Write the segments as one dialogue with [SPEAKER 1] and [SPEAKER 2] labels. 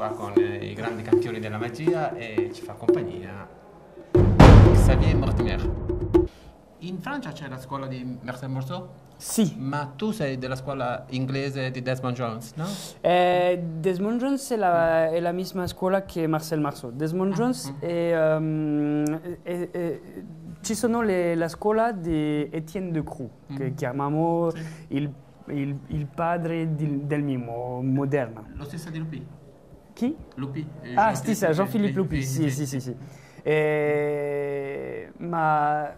[SPEAKER 1] qua con i grandi campioni della magia e ci fa compagnia Xavier Mortimer. In Francia c'è la scuola di Marcel Marceau,
[SPEAKER 2] Sì,
[SPEAKER 1] ma tu sei della scuola inglese di Desmond Jones, no?
[SPEAKER 2] eh, Desmond Jones è la, è la misma scuola che Marcel Marceau. Desmond Jones è, um, è- è- ci sono le- la scuola di Etienne de Croux, che chiamiamo il, il- il padre di- del mimo moderno.
[SPEAKER 1] Lo stesso di Lupi.
[SPEAKER 2] Chi?
[SPEAKER 1] Lupi. eh,
[SPEAKER 2] Ah, stessa, Jean-Philippe Lupi, sì, sì, sì, sì. Eh, ma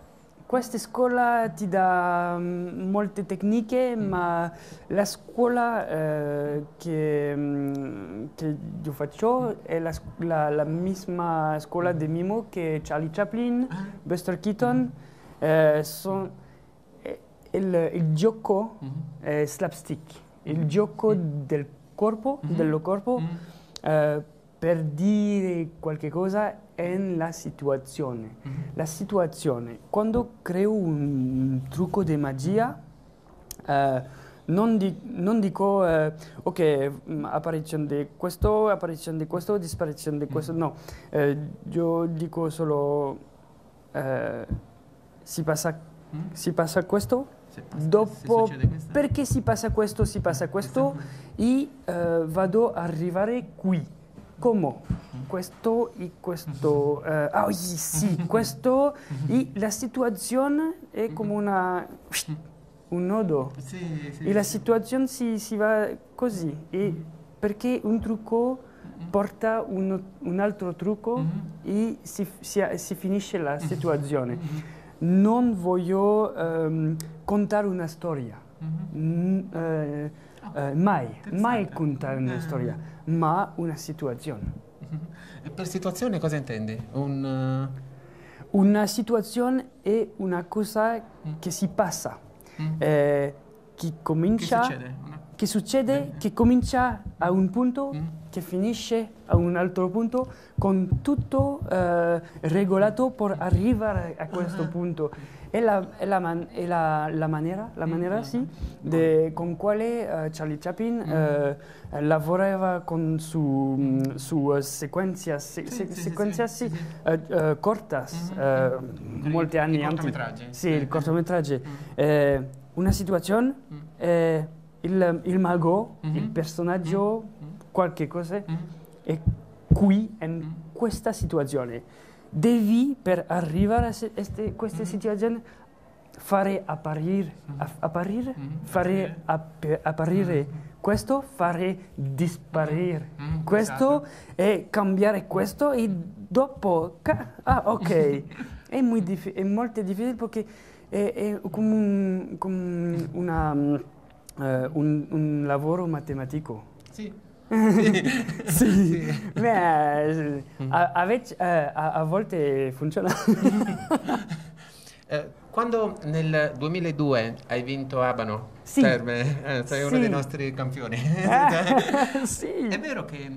[SPEAKER 2] questa scuola ti dà mm, molte tecniche, ma la scuola eh, che, mm, che io faccio è la, la- la misma scuola di mimo che Charlie Chaplin, Buster Keaton. eh, son- eh, il, il gioco è slapstick, il gioco del corpo, dello corpo eh, per dire qualche cosa è la situazione. La situazione, quando creo un trucco di magia, eh, non, di- non dico, eh, ok, mm, apparizione di questo, apparizione di questo, disparizione di questo, no. Eh, io dico solo, si, passa, si passa questo,
[SPEAKER 1] Se passa- se
[SPEAKER 2] dopo,
[SPEAKER 1] succede questo?
[SPEAKER 2] perché si passa questo, si passa questo, e eh, vado a arrivare qui. Come? Questo e questo. eh, ah sì, sì, questo. E la situazione è come una, un nodo.
[SPEAKER 1] Sì, sì,
[SPEAKER 2] E la situazione si, si va così. E perché un trucco porta un, un altro trucco e si, si- si finisce la situazione. Non voglio ehm, contare una storia. Mm, eh, eh, mai, mai contare una storia, ma una situazione.
[SPEAKER 1] E per situazione cosa intendi? Un...
[SPEAKER 2] Una situazione è una cosa che si passa, eh, che comincia,
[SPEAKER 1] Che succede? Una-
[SPEAKER 2] che succede, che comincia a un punto, che finisce a un altro punto, con tutto eh, regolato per arrivare a questo punto. È la, è la man- è la- la maniera, la maniera sì, de- con quale eh, Charlie Chaplin eh, lavorava con su, su eh, sequenze, se- se- sequenze
[SPEAKER 1] sì,
[SPEAKER 2] sì, eh, cortas, eh, molti anni avanti.
[SPEAKER 1] cortometraggi.
[SPEAKER 2] Sì, il cortometraggio. Eh, una situazione, il, il mago, il personaggio, qualche cosa, è qui, in questa situazione. Devi, per arrivare a este- questa situazione, fare apparire, aff- apparire, fare app- apparire. Questo, fare disparire.
[SPEAKER 1] Mm,
[SPEAKER 2] questo e cambiare questo e dopo, ah ok, è, muy dif- è molto difficile perché è, è come, un, come una, mm, eh, un, un lavoro matematico.
[SPEAKER 1] Sì.
[SPEAKER 2] Sì, beh, eh, a, a vec- eh, a- a volte funziona.
[SPEAKER 1] Eh, quando nel 2002 hai vinto Abano,
[SPEAKER 2] Sì.
[SPEAKER 1] Terme, eh, sei uno
[SPEAKER 2] Sì.
[SPEAKER 1] dei nostri campioni.
[SPEAKER 2] Eh, sì.
[SPEAKER 1] È vero che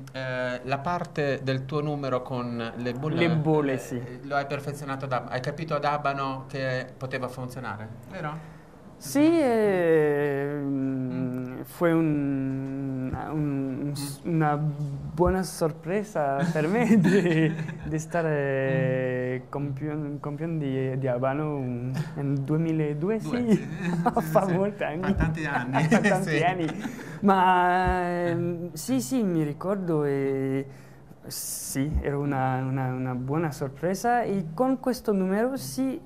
[SPEAKER 1] la parte del tuo numero con le bolle,
[SPEAKER 2] Le bolle, sì.
[SPEAKER 1] lo hai perfezionato, ad Ab- hai capito ad Abano che poteva funzionare, vero?
[SPEAKER 2] Sì, eh, mm, fu un- un- una buona sorpresa per me di, di stare campione, campione di, di Abano nel 2002, sì,
[SPEAKER 1] Due, sì.
[SPEAKER 2] fa
[SPEAKER 1] Sì, sì.
[SPEAKER 2] molti anni.
[SPEAKER 1] Fa tanti anni,
[SPEAKER 2] Fa tanti
[SPEAKER 1] sì.
[SPEAKER 2] anni. Ma ehm, sì, sì, mi ricordo e sì, era una, una- una buona sorpresa e con questo numero sì,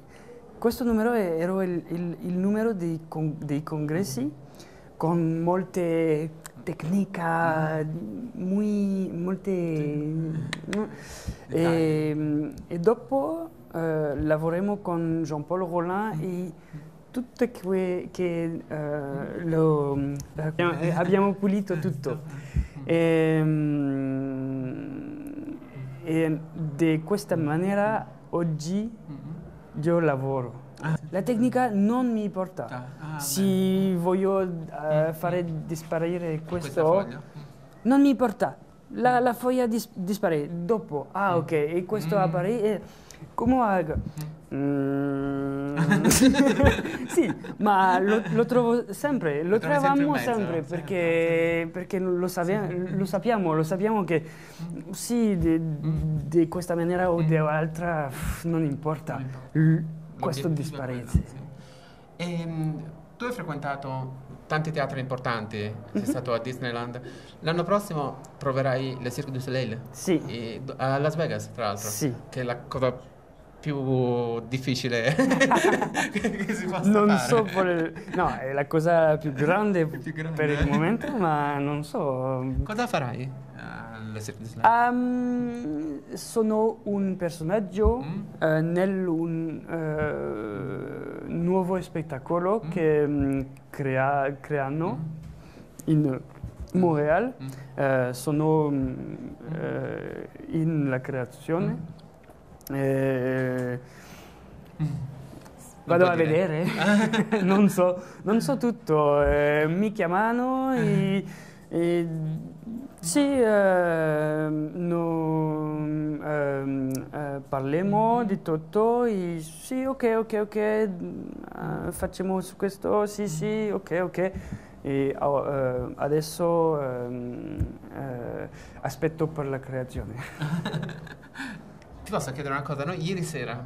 [SPEAKER 2] questo numero è- era il, il- il numero dei, con- dei congressi con molte tecnica, muy, molte... E, e dopo eh, lavoreremo con Jean-Paul Rollin e tutte que, che eh, lo, eh, abbiamo pulito tutto. Ehm, E, di questa maniera oggi io lavoro. La tecnica non mi importa.
[SPEAKER 1] Ah, ah,
[SPEAKER 2] Se voglio eh, fare disparire
[SPEAKER 1] Questa
[SPEAKER 2] questo, non mi importa. La, la foglia dis- dispare dopo. Ah, ok, e questo appare. E come hago? Mm, sì, ma lo, lo trovo sempre, lo,
[SPEAKER 1] Lo sempre
[SPEAKER 2] troviamo
[SPEAKER 1] mezzo,
[SPEAKER 2] sempre,
[SPEAKER 1] sì,
[SPEAKER 2] perché, perché lo, sapia- lo sappiamo, lo sappiamo che sì, di, questa maniera o di altra non importa,
[SPEAKER 1] Non importa.
[SPEAKER 2] Questo
[SPEAKER 1] sì. Ehm, tu hai frequentato tanti teatri importanti, sei
[SPEAKER 2] Mhm.
[SPEAKER 1] stato a Disneyland. L'anno prossimo proverai le Cirque du Soleil
[SPEAKER 2] Sì,
[SPEAKER 1] e- a Las Vegas, tra l'altro,
[SPEAKER 2] Sì.
[SPEAKER 1] che è la cosa più difficile che si possa
[SPEAKER 2] non
[SPEAKER 1] fare.
[SPEAKER 2] so, quale- no, è la cosa più grande,
[SPEAKER 1] Più grande,
[SPEAKER 2] per il momento, ma non so.
[SPEAKER 1] Cosa farai alle Cirque du Soleil?
[SPEAKER 2] Ehm, sono un personaggio
[SPEAKER 1] Mm.
[SPEAKER 2] eh, nel un eh, nuovo spettacolo
[SPEAKER 1] Mm.
[SPEAKER 2] che mm, crea- creano in Montreal.
[SPEAKER 1] Mm.
[SPEAKER 2] Eh, sono mm, eh, in la creazione. Eh,
[SPEAKER 1] Mm.
[SPEAKER 2] Vado a vedere, non, so, non so tutto, eh, mi chiamano e, e sì, eh, no, ehm, eh, parliamo di tutto e sì, ok, ok, ok, eh, facciamo su questo, sì, sì, ok, ok. E eh, adesso ehm, eh, aspetto per la creazione.
[SPEAKER 1] Ti posso chiedere una cosa? Noi ieri sera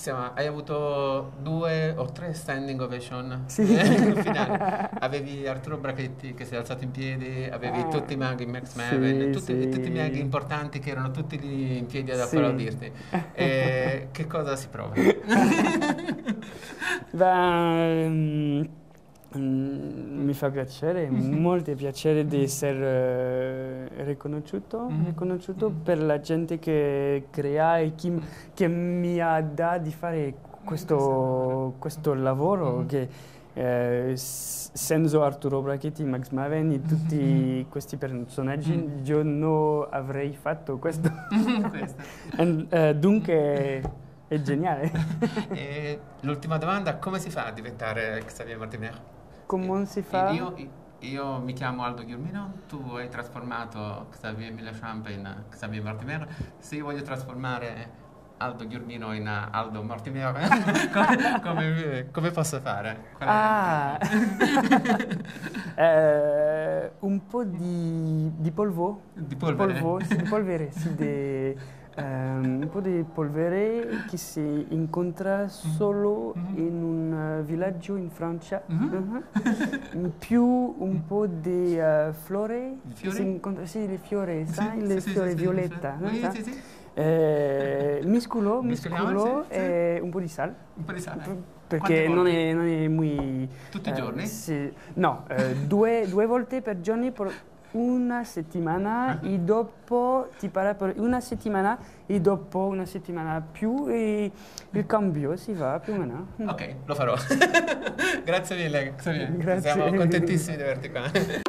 [SPEAKER 1] siamo- hai avuto due o tre standing ovation
[SPEAKER 2] Sì.
[SPEAKER 1] finale. Avevi Arturo Brachetti che si è alzato in piedi, avevi
[SPEAKER 2] Ah,
[SPEAKER 1] tutti i maghi Max
[SPEAKER 2] sì,
[SPEAKER 1] Maven, tutti,
[SPEAKER 2] sì.
[SPEAKER 1] tutti i maghi importanti che erano tutti lì in piedi ad applaudirti. E che cosa si prova?
[SPEAKER 2] Beh, mm, mi fa piacere, molto piacere di essere eh, riconosciuto,
[SPEAKER 1] Mhm.
[SPEAKER 2] riconosciuto
[SPEAKER 1] Mhm.
[SPEAKER 2] per la gente che crea e chi- che mi ha dato di fare questo, questo lavoro
[SPEAKER 1] Mhm.
[SPEAKER 2] che eh, senza Arturo Brachetti, Max Maven e tutti questi personaggi io non avrei fatto questo. E, eh, dunque è geniale.
[SPEAKER 1] E l'ultima domanda, come si fa a diventare Xavier Martiner?
[SPEAKER 2] Come si fa?
[SPEAKER 1] Io, io mi chiamo Aldo Ghiurmino, tu hai trasformato Xavier Millechamp in Xavier Mortimer. Se io voglio trasformare Aldo Ghiurmino in Aldo Mortimer, come, come- come posso fare? Qual
[SPEAKER 2] Ah, Eh, un po' di, di polvo.
[SPEAKER 1] Di polvere?
[SPEAKER 2] Polvo, sì, di polvere, sì, di, ehm, un po' di polvere che si incontra solo
[SPEAKER 1] Mhm.
[SPEAKER 2] in un eh, villaggio in Francia.
[SPEAKER 1] Mhm.
[SPEAKER 2] Mhm. Più un po' di che
[SPEAKER 1] fiori?
[SPEAKER 2] Si incontra, sì, le fiori,
[SPEAKER 1] Sì,
[SPEAKER 2] sai, le
[SPEAKER 1] sì,
[SPEAKER 2] fiori
[SPEAKER 1] sì,
[SPEAKER 2] violetta. Eh,
[SPEAKER 1] sì, sì.
[SPEAKER 2] e un po' di sale.
[SPEAKER 1] Un po' di sale.
[SPEAKER 2] Perché non è, non è muy...
[SPEAKER 1] Tutti i
[SPEAKER 2] eh,
[SPEAKER 1] giorni?
[SPEAKER 2] sì. No, eh, due, due volte per giorno per una settimana e dopo ti para per una settimana e dopo una settimana più e il cambio si va più o meno.
[SPEAKER 1] Ok, lo farò. Grazie mille, Xavier.
[SPEAKER 2] Grazie.
[SPEAKER 1] Siamo contentissimi di averti qua.